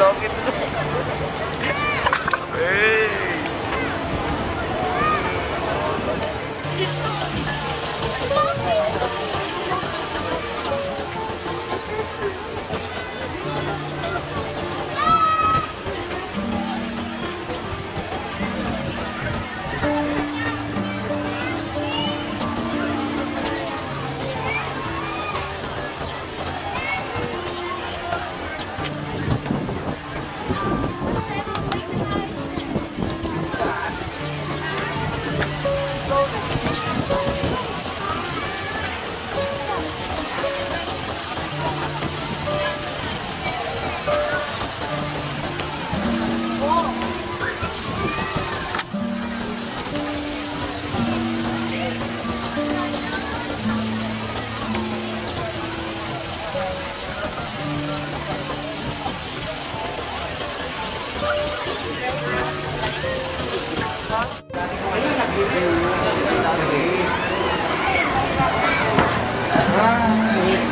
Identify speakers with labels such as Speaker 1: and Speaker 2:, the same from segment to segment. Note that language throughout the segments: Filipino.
Speaker 1: Love it.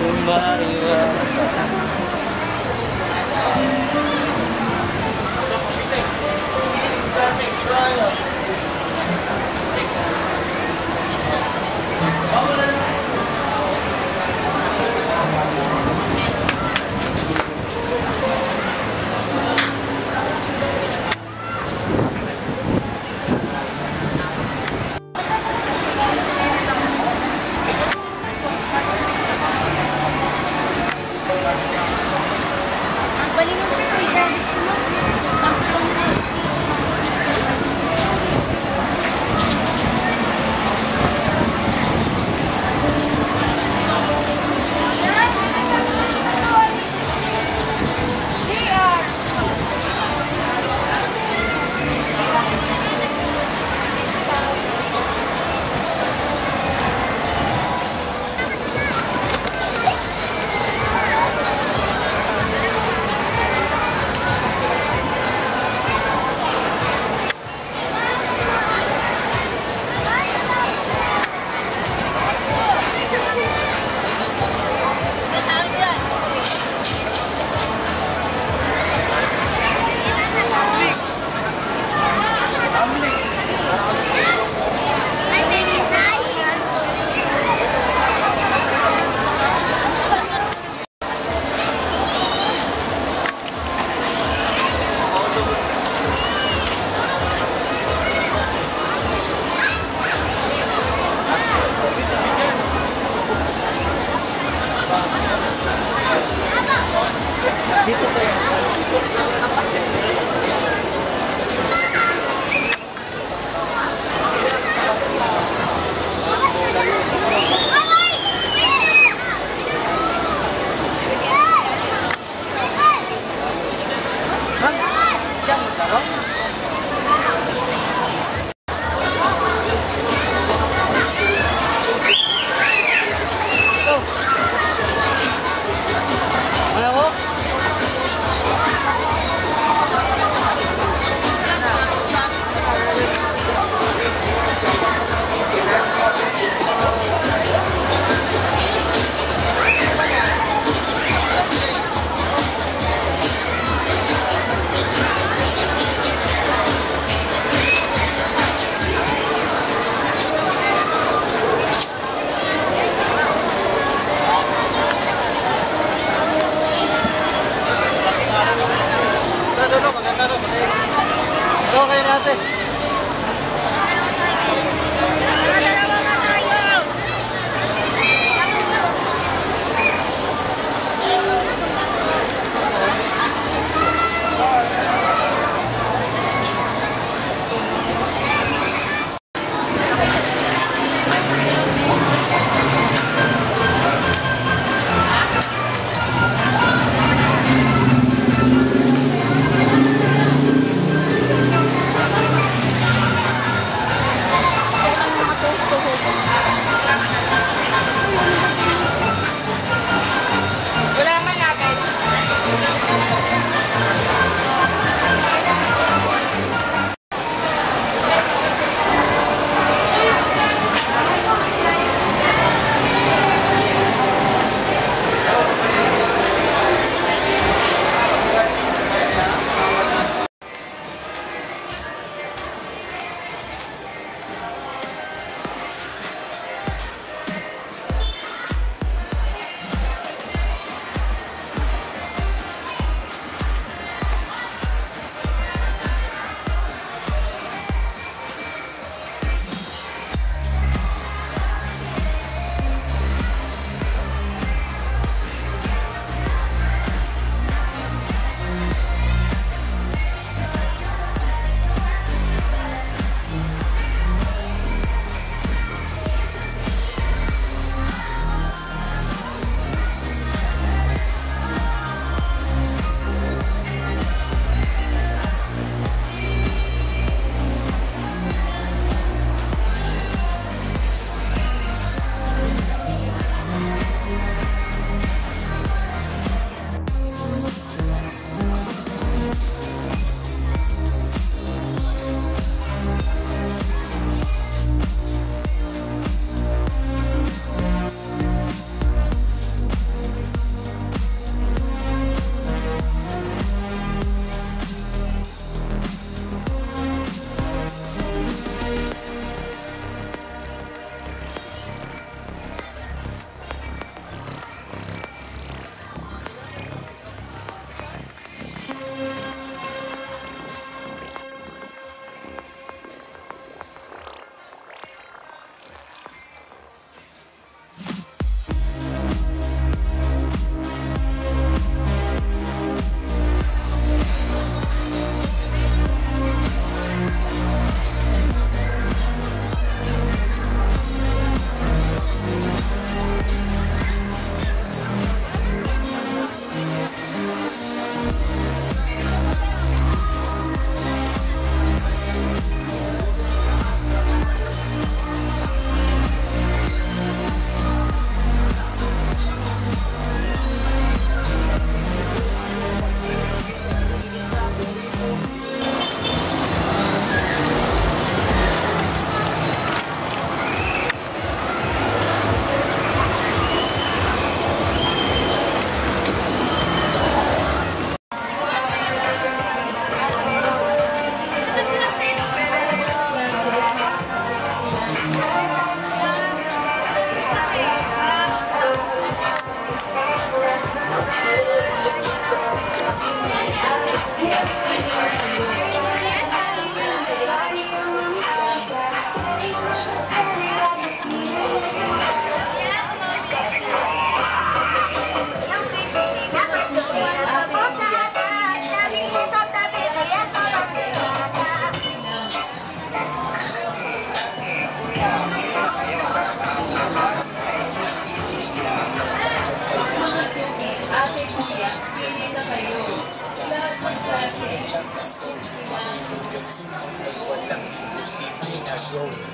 Speaker 1: 生
Speaker 2: まれ
Speaker 1: は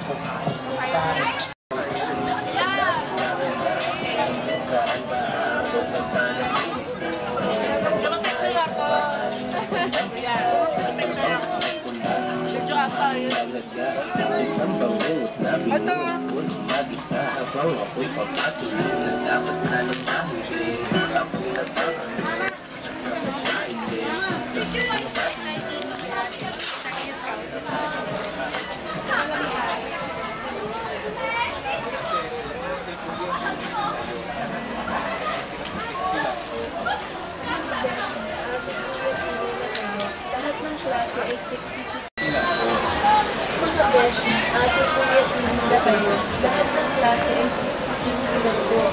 Speaker 1: ชมการ Beshi, ate kuya tinunda kayo. Lahat ng klase ay 66 kilo po.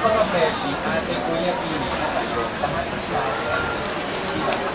Speaker 3: Mga beshi, ate, kuya, na kayo. Lahat ng klase ay 60 lang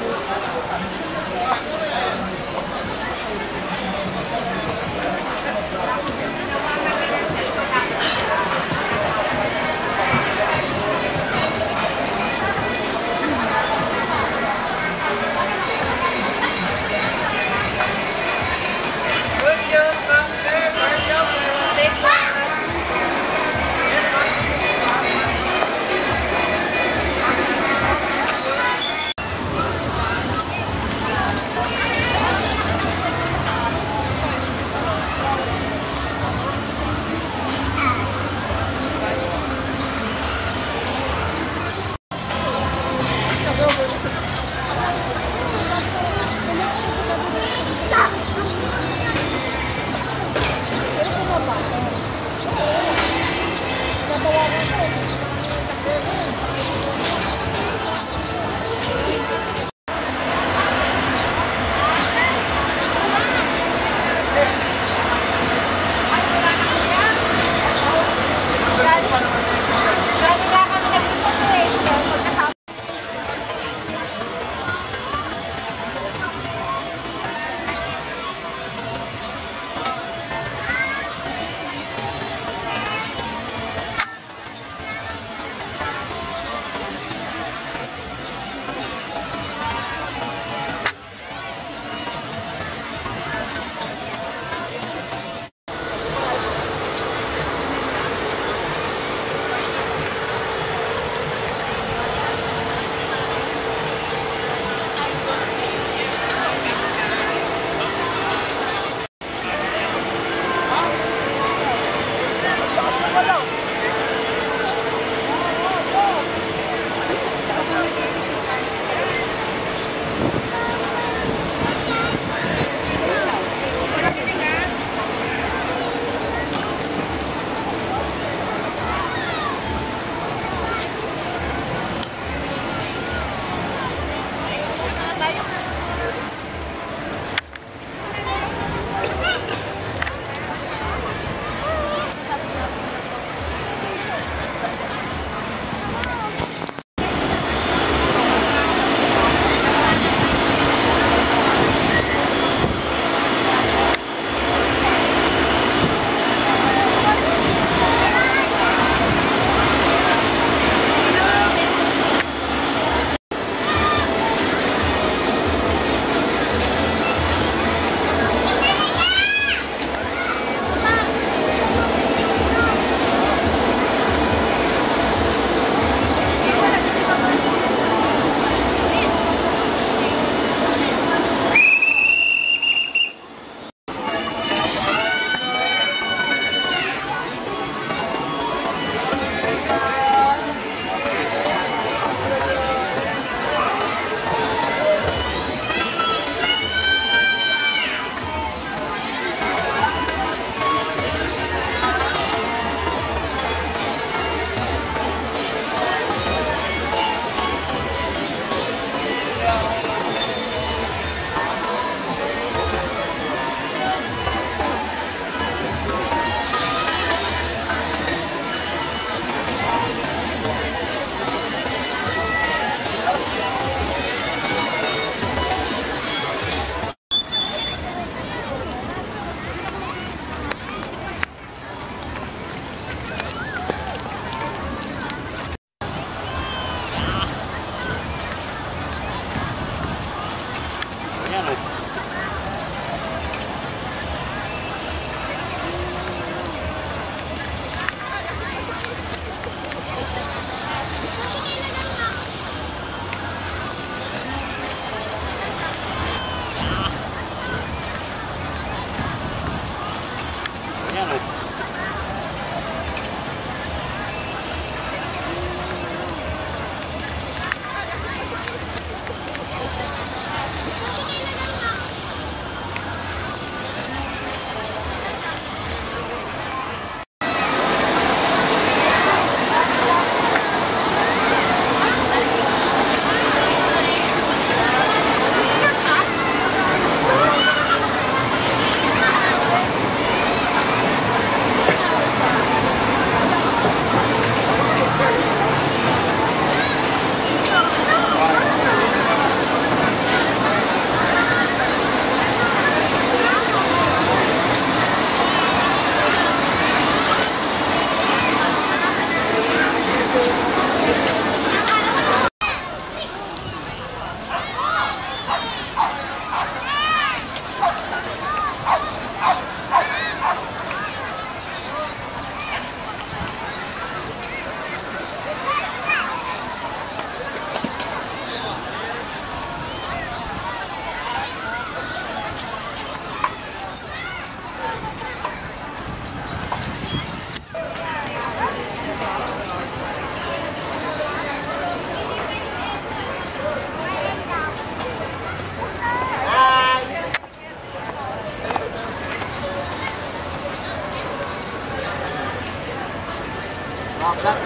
Speaker 2: Oh, that's.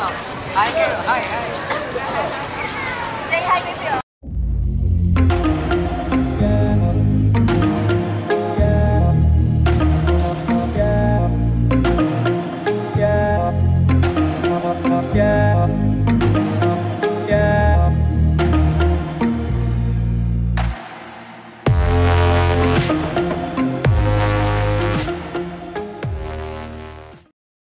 Speaker 2: Hi. Hi, hi.
Speaker 1: Say hi, baby.